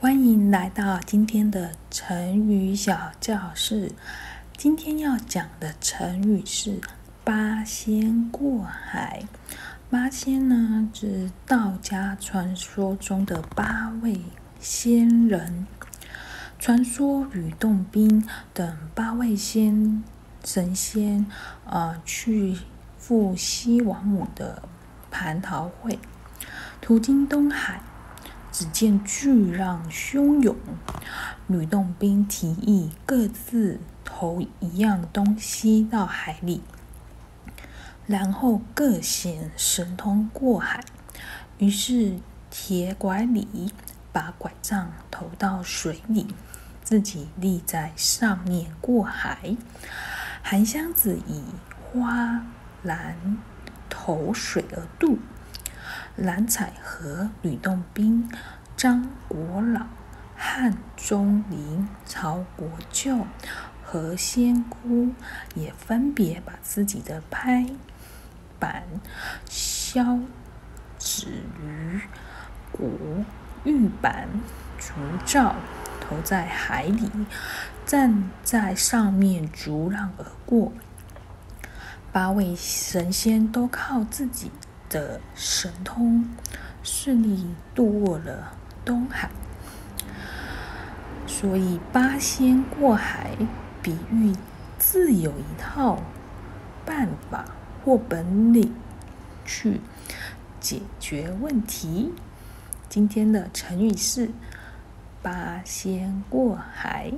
欢迎来到今天的成语小教室。今天要讲的成语是“八仙过海”。八仙呢，是道家传说中的八位仙人。传说吕洞宾等八位仙神仙，呃，去赴西王母的蟠桃会，途经东海。只见巨浪汹涌，吕洞宾提议各自投一样东西到海里，然后各显神通过海。于是铁拐李把拐杖投到水里，自己立在上面过海。韩湘子以花篮投水而渡。蓝采和、吕洞宾、张国老、汉钟离、曹国舅、何仙姑也分别把自己的拍板、削纸鱼、鼓、玉板、竹杖投在海里，站在上面逐浪而过。八位神仙都靠自己。的神通顺利渡过了东海，所以八仙过海比喻自有一套办法或本领去解决问题。今天的成语是八仙过海。